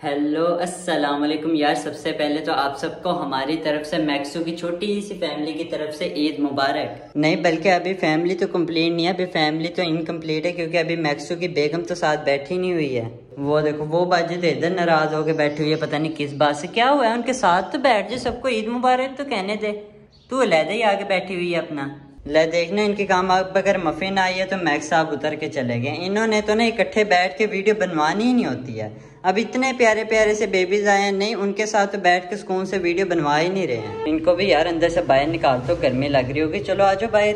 Hello السلام علیکم یار سب سے پہلے تو آپ سب کو ہماری طرف سے میکسو کی چھوٹی سی فیملی کی طرف سے عید مبارک نہیں بلکہ ابھی فیملی تو کمپلیٹ نہیں ہے ابھی فیملی تو انکمپلیٹ ہے کیونکہ ابھی میکسو کی بیگم تو ساتھ بیٹھی نہیں ہوئی ہے وہ دیکھو وہ باجی تو ادھر ناراض ہو کے بیٹھی ہوئی ہے پتہ نہیں کس بات سے کیا ہوا ہے ان کے ساتھ تو بیٹھ جائے سب کو عید مبارک تو کہنے دے تو علیحدہ ہی آگے بیٹھی ہوئی ہے اپنا لے دیکھنا ان کی کام اب اگر مفن آئی ہے تو میکس صاحب اتر کے چلے گئے۔ انہوں نے تو نا اکٹھے بیٹھ کے ویڈیو بنوانی ہی نہیں ہوتی ہے۔ اب اتنے پیارے پیارے سے بیبیز آئے ہیں، نہیں، ان کے ساتھ تو بیٹھ کے سکون سے ویڈیو بنوا ہی نہیں رہے ہیں۔ ان کو بھی یار اندر سے باہر نکال تو گرمی لگ رہی ہوگی۔ چلو، آجو باہر۔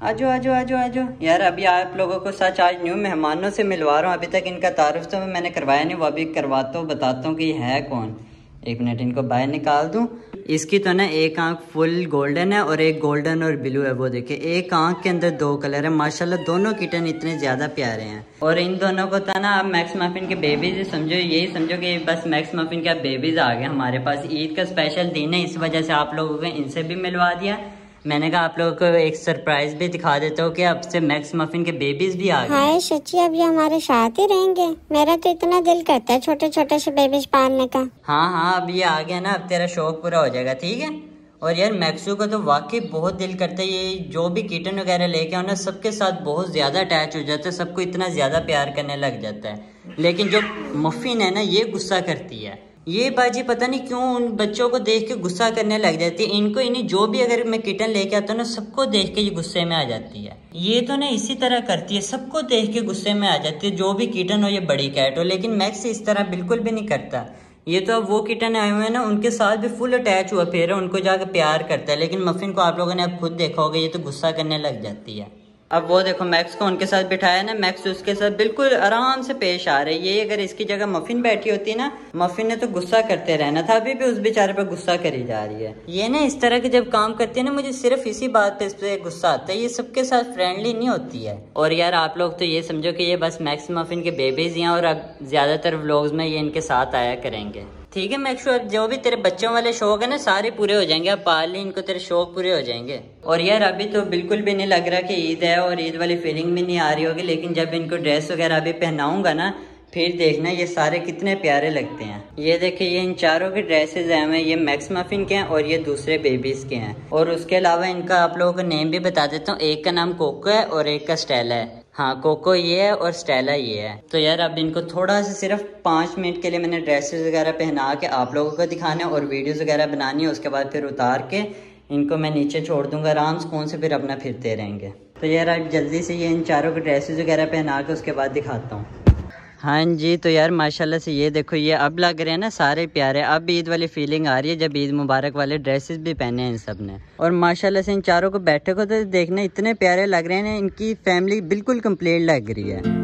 آجو آجو آجو آجو۔ یار، ابھی آپ لوگوں کو سچ آج نیو مہمانوں سے ملوا رہا ہوں۔ ابھی تک ان کا تعارف تو میں نے کروایا نہیں، وہ ابھی کرواتا ہوں، بتاتا ہوں کہ یہ ہے کون۔ ایک منٹ ان کو باہر نکال دوں۔ اس کی تو نا ایک آنکھ فل گولڈن ہے اور ایک گولڈن اور بلو ہے۔ وہ دیکھیں، ایک آنکھ کے اندر دو کلر ہے ماشاءاللہ دونوں کٹن اتنے زیادہ پیارے ہیں۔ اور ان دونوں کو تھا نا آپ میکس مفن کے بیبیز سمجھو، یہی سمجھو کہ بس میکس مفن کے بیبیز آ گئے۔ ہمارے پاس عید کا اسپیشل دن ہے۔ اس وجہ سے آپ لوگوں کو ان سے بھی ملوا دیا۔ میں نے کہا آپ لوگوں کو ایک سرپرائز بھی دکھا دیتا ہوں کہ اب سے میکس مفن کے بیبیز بھی آ گئے ہائے سچی اب یہ ہمارے ساتھ ہی رہیں گے۔ میرا تو اتنا دل کرتا ہے چھوٹے چھوٹے سے بیبیز پالنے کا۔ ہاں ہاں اب یہ آ گیا نا اب تیرا شوق پورا ہو جائے گا ٹھیک ہے؟ اور یار میکسو کا تو واقعی بہت دل کرتا ہے یہ جو بھی کیٹن وغیرہ لے کے آنا سب کے ساتھ بہت زیادہ اٹیچ ہو جاتا ہے سب کو اتنا زیادہ پیار کرنے لگ جاتا ہے۔ لیکن جو مفن ہے نا یہ غصہ کرتی ہے۔ یہ باجی پتہ نہیں کیوں ان بچوں کو دیکھ کے غصہ کرنے لگ جاتی ہے۔ ان کو انہیں جو بھی اگر میں کٹن لے کے آتا ہوں نا، سب کو دیکھ کے یہ غصے میں آ جاتی ہے۔ یہ تو نا اسی طرح کرتی ہے۔ سب کو دیکھ کے غصے میں آ جاتی ہے۔ جو بھی کٹن ہو، یہ بڑی کیٹ ہو۔ لیکن میکس اس طرح بالکل بھی نہیں کرتا۔ یہ تو اب وہ کٹن آئے ہوئے ہیں نا، ان کے ساتھ بھی فل اٹیچ ہوا پھر۔ ان کو جا کے پیار کرتا ہے۔ لیکن مفن کو آپ لوگوں نے اب خود دیکھا ہوگا، یہ تو غصہ کرنے لگ جاتی ہے۔ اب وہ دیکھو میکس کو ان کے ساتھ بٹھایا نا، میکس اس کے ساتھ بالکل آرام سے پیش آ رہی ہے۔ یہ اگر اس کی جگہ مفن بیٹھی ہوتی نا، مفن نے تو غصہ کرتے رہنا تھا، ابھی بھی اس بیچارے پہ غصہ کری جا رہی ہے۔ یہ نا اس طرح کے جب کام کرتی ہے نا، مجھے صرف اسی بات پہ اس پہ غصہ آتا ہے۔ یہ سب کے ساتھ فرینڈلی نہیں ہوتی ہے۔ اور یار آپ لوگ تو یہ سمجھو کہ یہ بس میکس مفن کے بیبیز ہیں اور اب زیادہ تر ولاگز میں یہ ان کے ساتھ آیا کریں گے۔ ٹھیک ہے میک شور جو بھی تیرے بچوں والے شوق ہے نا، سارے پورے ہو جائیں گے۔ اب پال لی ان کو تیرے شوق پورے ہو جائیں گے۔ اور یار، ابھی تو بالکل بھی نہیں لگ رہا کہ عید ہے اور عید والی فیلنگ بھی نہیں آ رہی ہوگی، لیکن جب ان کو ڈریس وغیرہ ابھی پہناؤں گا نا، پھر دیکھنا یہ سارے کتنے پیارے لگتے ہیں۔ یہ دیکھیں، یہ ان چاروں کے ڈریسز ہیں یہ میکس مفن کے ہیں اور یہ دوسرے بیبیز کے ہیں۔ اور اس کے علاوہ ان کا آپ لوگوں کو نیم بھی بتا دیتا ہوں۔ ایک کا نام کوکو ہے اور ایک کا اسٹیلا ہے۔ ہاں کوکو یہ ہے اور اسٹیلا یہ ہے۔ تو یار، اب ان کو تھوڑا سا صرف پانچ منٹ کے لیے میں نے ڈریسز وغیرہ پہنا کے آپ لوگوں کو دکھانا ہے اور ویڈیوز وغیرہ بنانی ہے، اس کے بعد پھر اتار کے ان کو میں نیچے چھوڑ دوں گا۔ آرام سکون سے پھر اپنا پھرتے رہیں گے۔ تو یار، اب جلدی سے یہ ان چاروں کے ڈریسز وغیرہ پہنا کے اس کے بعد دکھاتا ہوں۔ ہاں جی تو یار ماشاءاللہ سے یہ دیکھو، یہ اب لگ رہے ہیں نا سارے پیارے۔ اب عید والی فیلنگ آ رہی ہے جب عید مبارک والے ڈریسز بھی پہنے ہیں ان سب نے۔ اور ماشاءاللہ سے ان چاروں کو بیٹھے کو تو دیکھنا اتنے پیارے لگ رہے ہیں، ان کی فیملی بالکل کمپلیٹ لگ رہی ہے۔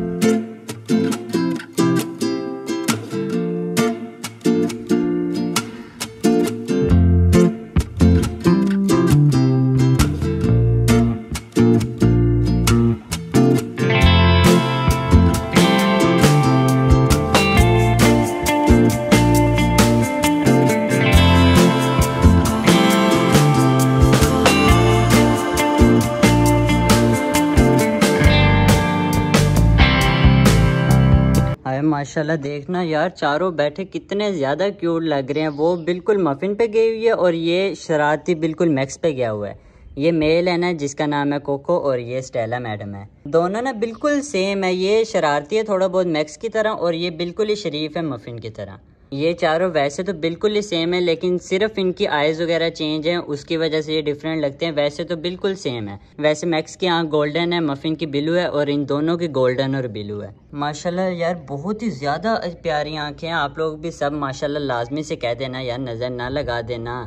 ماشاءاللہ دیکھنا یار، چاروں بیٹھے کتنے زیادہ کیوٹ لگ رہے ہیں۔ وہ بالکل مفن پہ گئی ہوئی ہے اور یہ شرارتی بالکل میکس پہ گیا ہوا ہے۔ یہ میل ہے نا، جس کا نام ہے کوکو اور یہ سٹیلا میڈم ہے۔ دونوں نا بالکل سیم ہے۔ یہ شرارتی ہے، تھوڑا بہت میکس کی طرح اور یہ بالکل ہی شریف ہے مفن کی طرح۔ یہ چاروں ویسے تو بالکل ہی سیم ہے لیکن صرف ان کی آئیز وغیرہ چینج ہیں، اس کی وجہ سے یہ ڈیفرنٹ لگتے ہیں۔ ویسے تو بالکل سیم ہے ویسے میکس کی آنکھ گولڈن ہے مفن کی بلو ہے اور ان دونوں کی گولڈن اور بلو ہے۔ ماشاءاللہ یار، بہت ہی زیادہ پیاری آنکھیں ہیں۔ آپ لوگ بھی سب ماشاءاللہ لازمی سے کہہ دینا، یار نظر نہ لگا دینا۔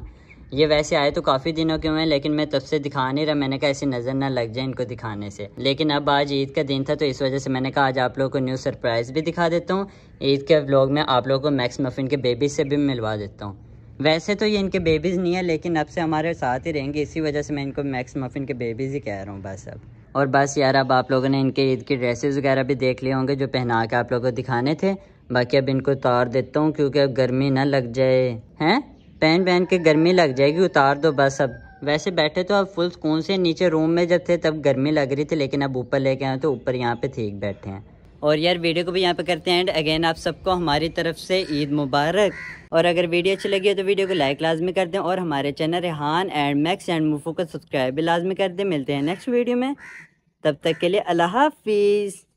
یہ ویسے آئے تو کافی دنوں کے ہوئے ہیں، لیکن میں تب سے دکھا نہیں رہا۔ میں نے کہا، ایسی نظر نہ لگ جائے ان کو دکھانے سے۔ لیکن اب آج عید کا دن تھا، تو اس وجہ سے میں نے کہا، آج آپ لوگوں کو نیو سرپرائز بھی دکھا دیتا ہوں۔ عید کے ولاگ میں آپ لوگوں کو میکس مفن کے بیبیز سے بھی ملوا دیتا ہوں۔ ویسے تو یہ ان کے بیبیز نہیں ہے لیکن اب سے ہمارے ساتھ ہی رہیں گے۔ اسی وجہ سے میں ان کو میکس مفن کے بیبیز ہی کہہ رہا ہوں، بس اب۔ اور بس یار، اب آپ لوگوں نے ان کے عید کی ڈریسز وغیرہ بھی دیکھ لیے ہوں گے، جو پہنا کے آپ لوگوں کو دکھانے تھے۔ باقی اب ان کو اتار دیتا ہوں، کیونکہ اب گرمی نہ لگ جائے۔ ہیں؟ پہن پہن کے گرمی لگ جائے گی، اتار دو بس اب۔ ویسے بیٹھے تو اب فل سکون سے نیچے روم میں جب تھے تب گرمی لگ رہی تھی، لیکن اب اوپر لے کے آئے تو اوپر یہاں پہ ٹھیک بیٹھے ہیں۔ اور یار ویڈیو کو بھی یہاں پہ کرتے ہیں۔ اینڈ اگین آپ سب کو ہماری طرف سے عید مبارک۔ اور اگر ویڈیو اچھی لگی ہے تو ویڈیو کو لائک لازمی کر دیں اور ہمارے channel Rehan and Max and موفو کو سبسکرائب بھی لازمی کر دیں۔ ملتے ہیں نیکسٹ ویڈیو میں۔ تب تک کے لیے اللہ حافظ۔